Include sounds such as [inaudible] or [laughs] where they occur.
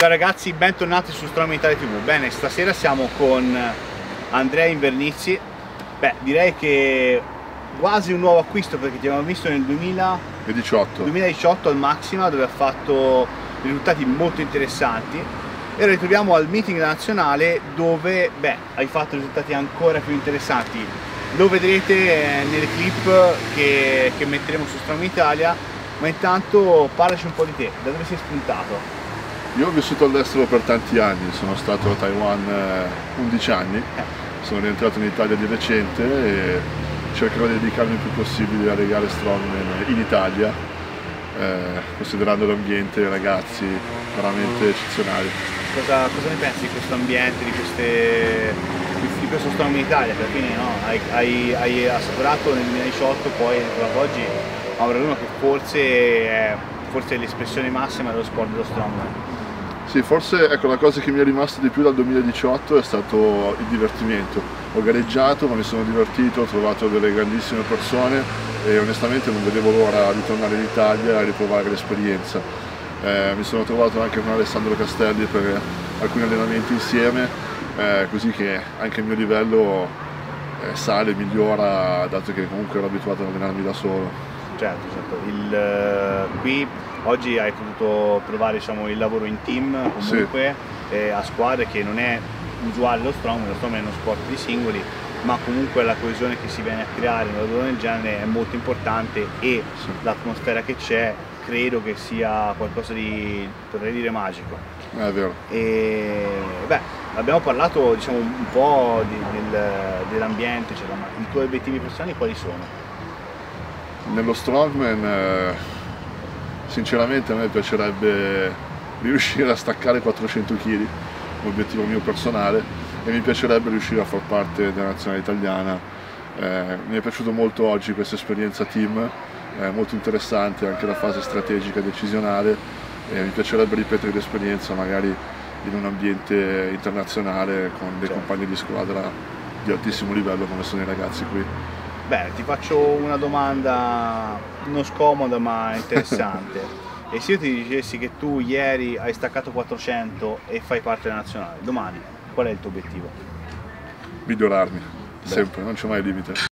Ciao ragazzi, bentornati su Strong Italia TV. Bene, stasera siamo con Andrea Invernizzi. Beh, direi che quasi un nuovo acquisto perché ti abbiamo visto nel 2018, 2018 al Maxima dove ha fatto risultati molto interessanti e ora ritroviamo al meeting nazionale dove beh, hai fatto risultati ancora più interessanti. Lo vedrete eh, nelle clip che, che metteremo su Strong Italia, ma intanto parlaci un po' di te, da dove sei spuntato? Io ho vissuto all'estero per tanti anni, sono stato a Taiwan 11 eh, anni, sono rientrato in Italia di recente e cercherò di dedicarmi il più possibile alle gare strongman in Italia, eh, considerando l'ambiente i ragazzi veramente eccezionali. Cosa, cosa, ne pensi di questo ambiente, di, queste, di questo strongman in Italia? Alla fine no, hai, hai, hai, assicurato nel 2018, poi oggi a uno che forse è, forse l'espressione massima dello sport dello strongman. Sì, forse ecco, la cosa che mi è rimasta di più dal 2018 è stato il divertimento. Ho gareggiato, ma mi sono divertito, ho trovato delle grandissime persone e onestamente non vedevo l'ora di tornare in Italia e riprovare l'esperienza. Eh, mi sono trovato anche con Alessandro Castelli per alcuni allenamenti insieme, eh, così che anche il mio livello eh, sale, migliora, dato che comunque ero abituato ad allenarmi da solo. Certo, certo. Il, uh, qui oggi hai potuto provare diciamo, il lavoro in team comunque sì. eh, a squadre che non è usuale lo strong, lo strong è uno sport di singoli, ma comunque la coesione che si viene a creare in un lavoro del genere è molto importante e sì. l'atmosfera che c'è credo che sia qualcosa di, potrei dire, magico. È vero. E, beh, abbiamo parlato diciamo, un po' di, del, dell'ambiente, cioè, i tuoi obiettivi personali quali sono? Nello strongman eh, sinceramente a me piacerebbe riuscire a staccare 400 kg, obiettivo mio personale, e mi piacerebbe riuscire a far parte della nazionale italiana. Eh, mi è piaciuto molto oggi questa esperienza team, eh, molto interessante anche la fase strategica decisionale e mi piacerebbe ripetere l'esperienza magari in un ambiente internazionale con dei certo. compagni di squadra di altissimo livello come sono i ragazzi qui. Beh, ti faccio una domanda non scomoda ma interessante. [laughs] e se io ti dicessi che tu ieri hai staccato 400 e fai parte della nazionale, domani qual è il tuo obiettivo? Migliorarmi, Beh. sempre, non c'è mai limite.